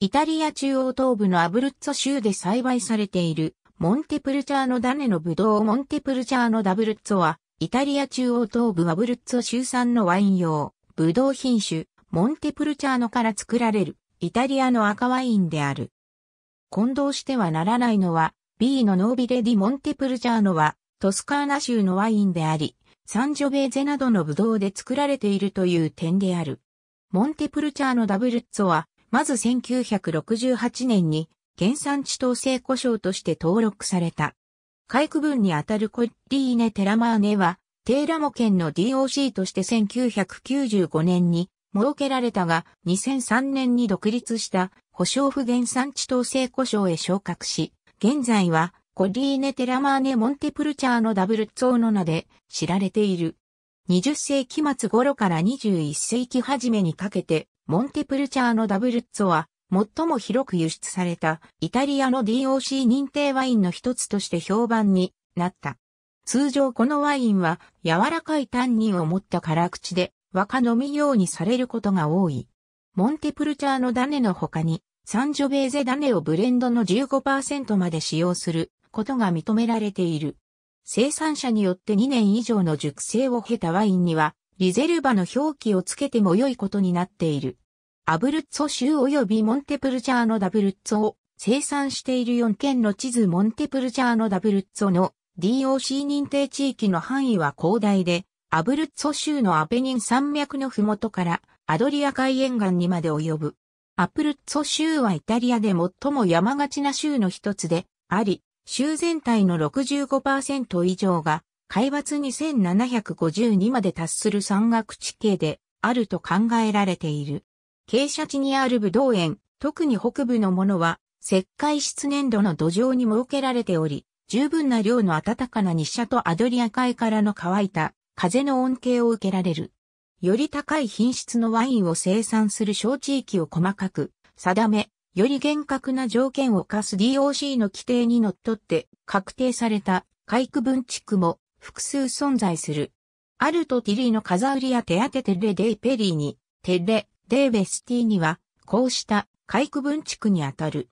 イタリア中央東部のアブルッツォ州で栽培されているモンテプルチャーノダネのブドウモンテプルチャーノダブルッツォはイタリア中央東部アブルッツォ州産のワイン用ブドウ品種モンテプルチャーノから作られるイタリアの赤ワインである。混同してはならないのは B のノービレディモンテプルチャーノはトスカーナ州のワインであり、サンジョベーゼなどのブドウで作られているという点である。モンテプルチャーノダブルッツォはまず1968年に原産地統制故障として登録された。海区分にあたるコッリーネ・テラマーネは、テーラモ県の DOC として1995年に設けられたが、2003年に独立した保証不原産地統制故障へ昇格し、現在はコッリーネ・テラマーネ・モンテプルチャーのダブルツォーの名で知られている。20世紀末頃から21世紀初めにかけて、モンテプルチャーノダブルッツォは、最も広く輸出されたイタリアの DOC 認定ワインの一つとして評判になった。通常このワインは柔らかいタンニンを持った辛口で若飲み用にされることが多い。モンテプルチャーノダネの他にサンジョベーゼダネをブレンドの15%まで使用することが認められている。生産者によって2年以上の熟成を経たワインにはリゼルバの表記をつけても良いことになっている。アブルッツォ州及びモンテプルチャーノダブルッツォを生産している4県の地図モンテプルチャーノダブルッツォの DOC 認定地域の範囲は広大で、アブルッツォ州のアペニン山脈のふもとからアドリア海沿岸にまで及ぶ。アプルッツォ州はイタリアで最も山がちな州の一つであり、州全体の65%以上が海抜2752まで達する山岳地形であると考えられている。傾斜地にある武道園、特に北部のものは、石灰質粘土の土壌に設けられており、十分な量の暖かな日射とアドリア海からの乾いた風の恩恵を受けられる。より高い品質のワインを生産する小地域を細かく定め、より厳格な条件を課す DOC の規定にのっとって確定された海区分地区も複数存在する。アルト・ティリーのカザウリやテアテテレ・デイ・ペリーに、テレ・デイ・ベスティーには、こうした海区分地区にあたる。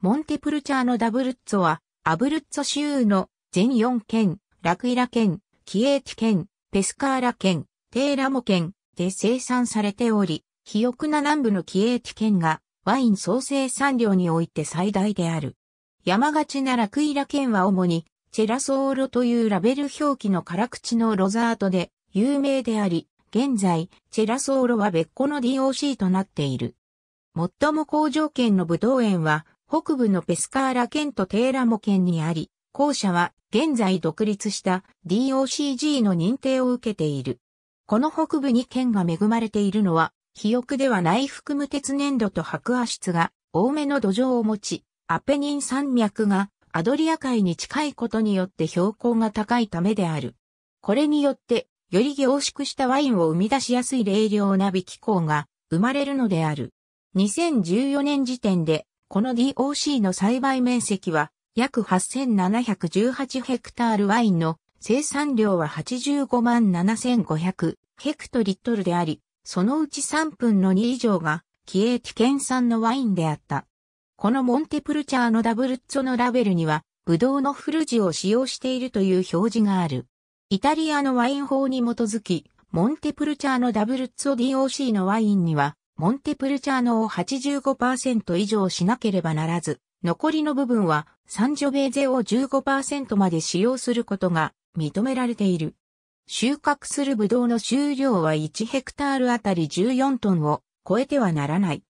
モンテプルチャーノ・ダブルッツォは、アブルッツォ州の全4県、ラクイラ県、キエーティ県、ペスカーラ県、テーラモ県で生産されており、肥沃な南部のキエーティ県がワイン総生産量において最大である。山がちなラクイラ県は主にチェラソーロというラベル表記の辛口のロザートで有名であり、現在、チェラソーロは別個の DOC となっている。最も高条件のブドウ園は、北部のペスカーラ県とテーラモ県にあり、後者は現在独立した DOCG の認定を受けている。この北部に県が恵まれているのは、肥沃ではない含む鉄粘土と白亜質が多めの土壌を持ち、アペニン山脈がアドリア海に近いことによって標高が高いためである。これによって、より凝縮したワインを生み出しやすい冷涼な微気候が生まれるのである。2014年時点で、この DOC の栽培面積は約8718ヘクタールワインの生産量は85万7500ヘクトリットルであり、そのうち3分の2以上がキエーティ県産のワインであった。このモンテプルチャーのダブルッツォのラベルには、ブドウのフルジを使用しているという表示がある。イタリアのワイン法に基づき、モンテプルチャーのダブルッツォ DOC のワインには、モンテプルチャーノを85%以上しなければならず、残りの部分はサンジョベーゼを15%まで使用することが認められている。収穫するブドウの収量は1ヘクタールあたり14トンを超えてはならない。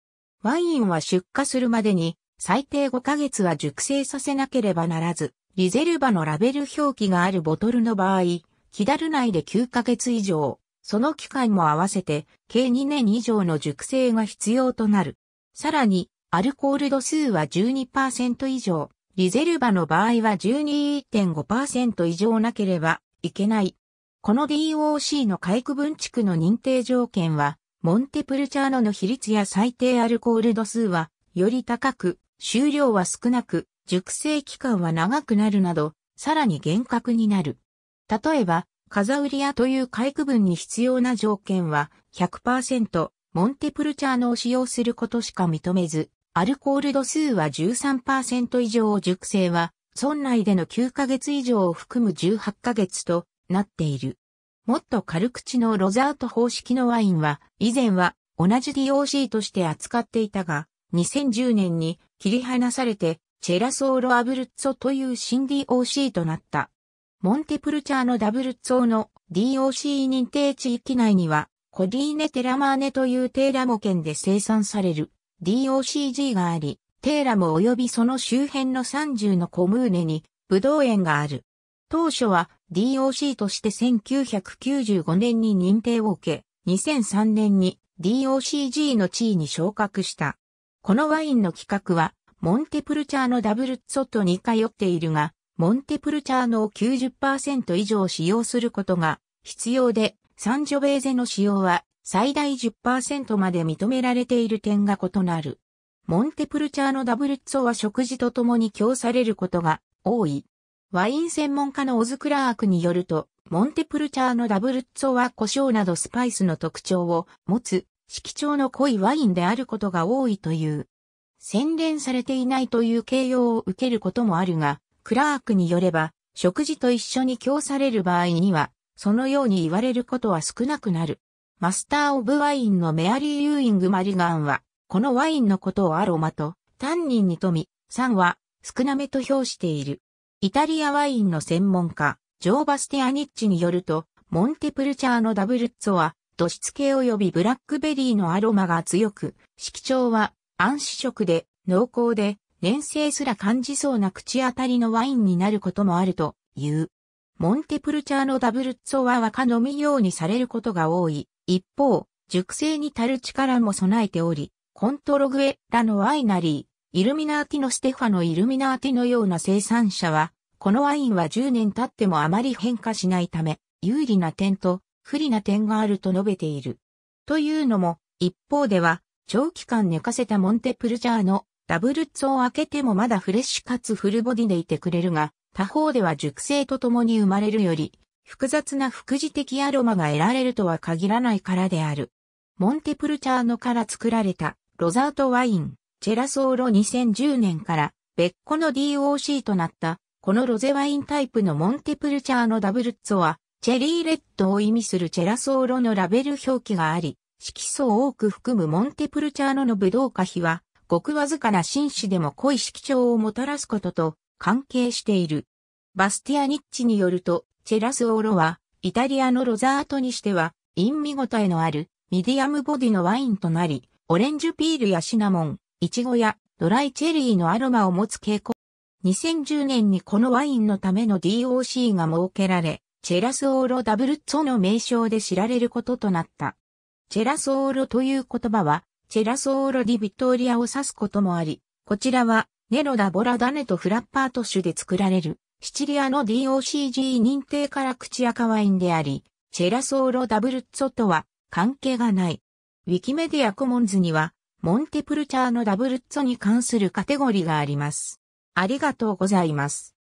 ワインは出荷するまでに最低5ヶ月は熟成させなければならず、リゼルバのラベル表記があるボトルの場合、キダル内で9ヶ月以上、その期間も合わせて計2年以上の熟成が必要となる。さらに、アルコール度数は12%以上、リゼルバの場合は12.5%以上なければいけない。この DOC の海区分地区の認定条件は、モンテプルチャーノの比率や最低アルコール度数はより高く、収量は少なく、熟成期間は長くなるなど、さらに厳格になる。例えば、カザウリアという海区分に必要な条件は100%モンテプルチャーノを使用することしか認めず、アルコール度数は13%以上を熟成は、村内での9ヶ月以上を含む18ヶ月となっている。もっと軽口のロザート方式のワインは、以前は同じ DOC として扱っていたが、2010年に切り離されて、チェラソーロアブルッツォという新 DOC となった。モンテプルチャーノダブルッツォの DOC 認定地域内には、コディーネ・テラマーネというテーラモ県で生産される DOCG があり、テーラモ及びその周辺の30のコムーネにブドウ園がある。当初は DOC として1995年に認定を受け、2003年に DOCG の地位に昇格した。このワインの企画は、モンテプルチャーノダブルッツォと似通っているが、モンテプルチャーノを90%以上使用することが必要で、サンジョベーゼの使用は最大10%まで認められている点が異なる。モンテプルチャーノダブルッツォは食事とともに供されることが多い。ワイン専門家のオズクラークによると、モンテプルチャーノダブルッツォは胡椒などスパイスの特徴を持つ色調の濃いワインであることが多いという。洗練されていないという形容を受けることもあるが、クラークによれば、食事と一緒に供される場合には、そのように言われることは少なくなる。マスター・オブ・ワインのメアリー・ユーイング・マリガンは、このワインのことをアロマと、タンニンに富み、酸は少なめと評している。イタリアワインの専門家、ジョー・バスティアニッチによると、モンテプルチャーノ・ダブルッツォは、土質系及びブラックベリーのアロマが強く、色調は暗紫色で濃厚で粘性すら感じそうな口当たりのワインになることもあるという。モンテプルチャーノダブルッツォは若飲み用にされることが多い。一方、熟成に足る力も備えており、コントログエラのワイナリー、イルミナーティのステファのイルミナーティのような生産者は、このワインは10年経ってもあまり変化しないため、有利な点と不利な点があると述べている。というのも、一方では、長期間寝かせたモンテプルチャーノダブルッツを開けてもまだフレッシュかつフルボディでいてくれるが、他方では熟成とともに生まれるより、複雑な副次的アロマが得られるとは限らないからである。モンテプルチャーノから作られたロザートワイン、チェラソーロ2010年から別個の DOC となったこのロゼワインタイプのモンテプルチャーノダブルッツォはチェリーレッドを意味するチェラソーロのラベル表記があり、色素を多く含むモンテプルチャーノのブドウ花比はごくわずかな紳士でも濃い色調をもたらすことと関係している。バスティアニッチによると、チェラスオーロは、イタリアのロザートにしては、飲み応えのある、ミディアムボディのワインとなり、オレンジピールやシナモン、イチゴやドライチェリーのアロマを持つ傾向。2010年にこのワインのための DOC が設けられ、チェラスオーロダブルッツォの名称で知られることとなった。チェラスオーロという言葉は、チェラスオーロ・ディ・ビットーリアを指すこともあり、こちらはネロ・ダヴォラ種とフラッパート種で作られるシチリアの DOCG 認定辛口赤ワインであり、チェラソーロ・ダブルッツォとは関係がない。ウィキメディアコモンズには、モンテプルチャーのダブルッツォに関するカテゴリーがあります。ありがとうございます。